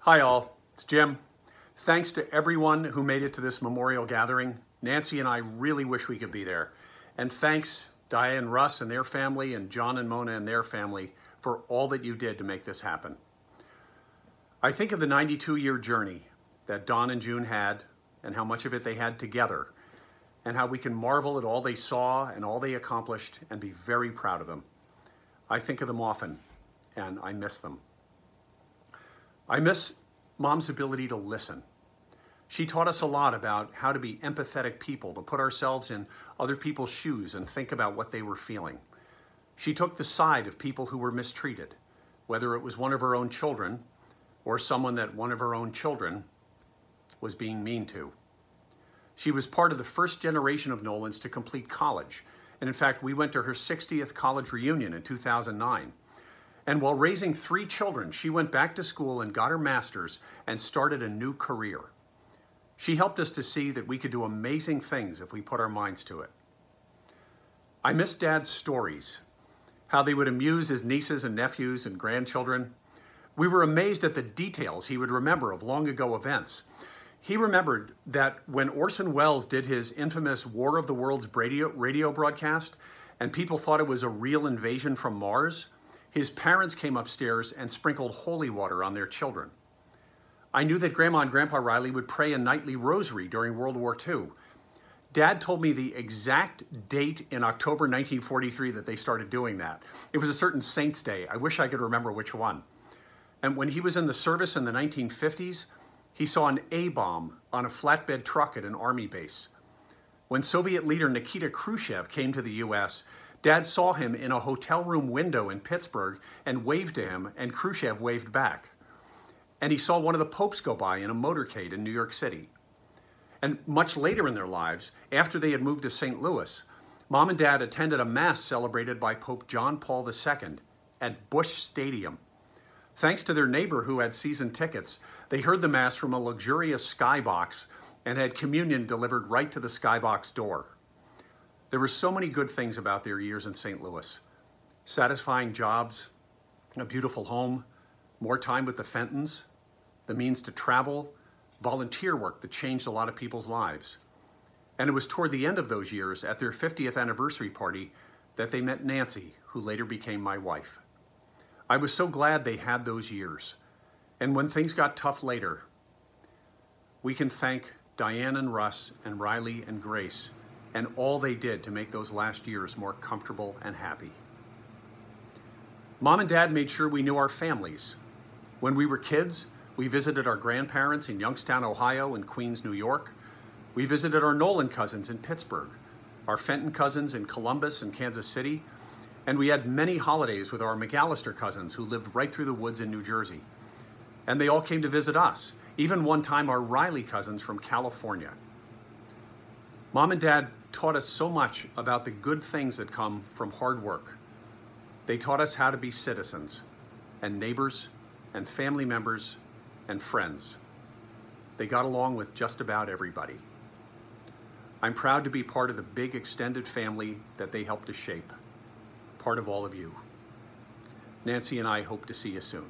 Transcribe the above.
Hi all, it's Jim. Thanks to everyone who made it to this memorial gathering. Nancy and I really wish we could be there. And thanks Diane Russ and their family and John and Mona and their family for all that you did to make this happen. I think of the 92 year journey that Don and June had and how much of it they had together and how we can marvel at all they saw and all they accomplished and be very proud of them. I think of them often and I miss them. I miss mom's ability to listen. She taught us a lot about how to be empathetic people, to put ourselves in other people's shoes and think about what they were feeling. She took the side of people who were mistreated, whether it was one of her own children or someone that one of her own children was being mean to. She was part of the first generation of Nolans to complete college. And in fact, we went to her 60th college reunion in 2009. And while raising three children, she went back to school and got her master's and started a new career. She helped us to see that we could do amazing things if we put our minds to it. I miss Dad's stories, how they would amuse his nieces and nephews and grandchildren. We were amazed at the details he would remember of long ago events. He remembered that when Orson Welles did his infamous War of the Worlds radio, radio broadcast, and people thought it was a real invasion from Mars, his parents came upstairs and sprinkled holy water on their children. I knew that Grandma and Grandpa Reilly would pray a nightly rosary during World War II. Dad told me the exact date in October 1943 that they started doing that. It was a certain saint's day. I wish I could remember which one. And when he was in the service in the 1950s, he saw an A-bomb on a flatbed truck at an army base. When Soviet leader Nikita Khrushchev came to the US, Dad saw him in a hotel room window in Pittsburgh and waved to him, and Khrushchev waved back. And he saw one of the popes go by in a motorcade in New York City. And much later in their lives, after they had moved to St. Louis, Mom and Dad attended a mass celebrated by Pope John Paul II at Busch Stadium. Thanks to their neighbor who had season tickets, they heard the Mass from a luxurious skybox and had communion delivered right to the skybox door. There were so many good things about their years in St. Louis. Satisfying jobs, a beautiful home, more time with the Fentons, the means to travel, volunteer work that changed a lot of people's lives. And it was toward the end of those years, at their 50th anniversary party, that they met Nancy, who later became my wife. I was so glad they had those years. And when things got tough later, we can thank Diane and Russ and Riley and Grace and all they did to make those last years more comfortable and happy. Mom and Dad made sure we knew our families. When we were kids, we visited our grandparents in Youngstown, Ohio and Queens, New York. We visited our Nolan cousins in Pittsburgh, our Fenton cousins in Columbus and Kansas City, and we had many holidays with our McAllister cousins who lived right through the woods in New Jersey. And they all came to visit us, even one time our Reilly cousins from California. Mom and Dad taught us so much about the good things that come from hard work. They taught us how to be citizens and neighbors and family members and friends. They got along with just about everybody. I'm proud to be part of the big extended family that they helped to shape, part of all of you. Nancy and I hope to see you soon.